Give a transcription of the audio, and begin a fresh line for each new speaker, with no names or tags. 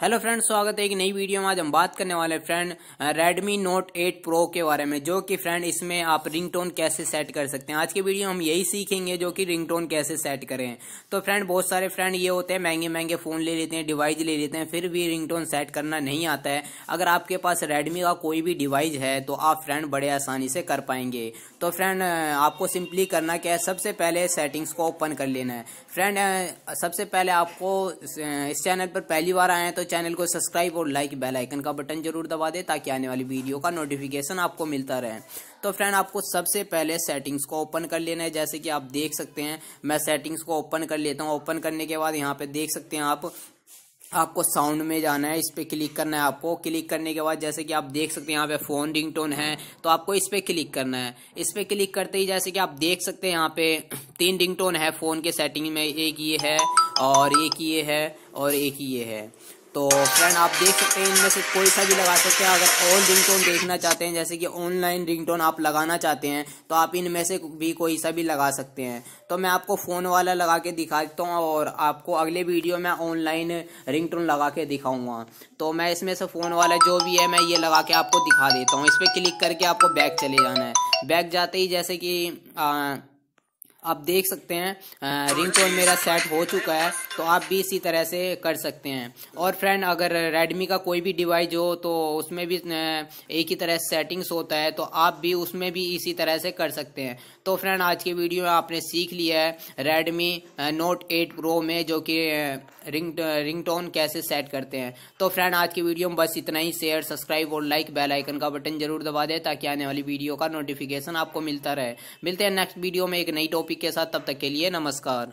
Hello friend स्वागत है एक नई वीडियो में। आज हम बात करने वाले फ्रेंड रेडमी नोट 8 प्रो के बारे में, जो कि फ्रेंड इसमें आप रिंगटोन कैसे सेट कर सकते हैं। आज की वीडियो हम यही सीखेंगे जो कि रिंगटोन कैसे सेट करें। तो फ्रेंड, बहुत सारे फ्रेंड ये होते हैं, महँगे महँगे फ़ोन ले लेते हैं डिवाइस ले लेते हैं, फिर भी रिंगटोन सेट करना नहीं आता है। अगर आपके पास रेडमी का कोई भी डिवाइस है तो आप फ्रेंड बड़े आसानी से कर पाएँगे। तो फ्रेंड आपको सिंपली करना क्या है, सबसे पहले सेटिंग्स को ओपन कर लेना है। फ्रेंड सबसे पहले आपको इस चैनल पर पहली बार आए हैं तो चैनल को सब्सक्राइब और लाइक बेल आइकन का बटन ज़रूर दबा दें ताकि आने वाली वीडियो का नोटिफिकेशन आपको मिलता रहे। तो फ्रेंड आपको सबसे पहले सेटिंग्स को ओपन कर लेना है। जैसे कि आप देख सकते हैं, मैं सेटिंग्स को ओपन कर लेता हूँ। ओपन करने के बाद यहाँ पे देख सकते हैं आप, आपको साउंड में जाना है। इस पर क्लिक करना है आपको। क्लिक करने के बाद जैसे कि आप देख सकते हैं, यहाँ पे फ़ोन रिंगटोन है तो आपको इस पर क्लिक करना है। इस पर क्लिक करते ही जैसे कि आप देख सकते हैं, यहाँ पे तीन रिंगटोन है फ़ोन के सेटिंग में। एक ये है और एक ये है और एक ये है। तो फ्रेंड आप देख सकते हैं इनमें से कोई सा भी लगा सकते हैं। अगर ऑल रिंगटोन देखना चाहते हैं जैसे कि ऑनलाइन रिंगटोन आप लगाना चाहते हैं तो आप इनमें से भी कोई सा भी लगा सकते हैं। तो मैं आपको फ़ोन वाला लगा के दिखा देता हूँ और आपको अगले वीडियो में ऑनलाइन रिंगटोन लगा के दिखाऊँगा। तो मैं इसमें से फ़ोन वाला जो भी है मैं ये लगा के आपको दिखा देता हूँ। इस पर क्लिक करके आपको बैग चले जाना है। बैग जाते ही जैसे कि आ, आप देख सकते हैं रिंग टोन मेरा सेट हो चुका है तो आप भी इसी तरह से कर सकते हैं। और फ्रेंड अगर रेडमी का कोई भी डिवाइस हो तो उसमें भी एक ही तरह सेटिंग्स होता है तो आप भी उसमें भी इसी तरह से कर सकते हैं। तो फ्रेंड आज की वीडियो में आपने सीख लिया है रेडमी नोट एट प्रो में, जो कि रिंग रिंग टोन कैसे सेट करते हैं। तो फ्रेंड आज की वीडियो में बस इतना ही। शेयर सब्सक्राइब और लाइक बेल आइकन का बटन ज़रूर दबा दें, ताकि आने वाली वीडियो का नोटिफिकेशन आपको मिलता रहे। मिलते हैं नेक्स्ट वीडियो में एक नई टॉपिक के साथ तब तक के लिए नमस्कार।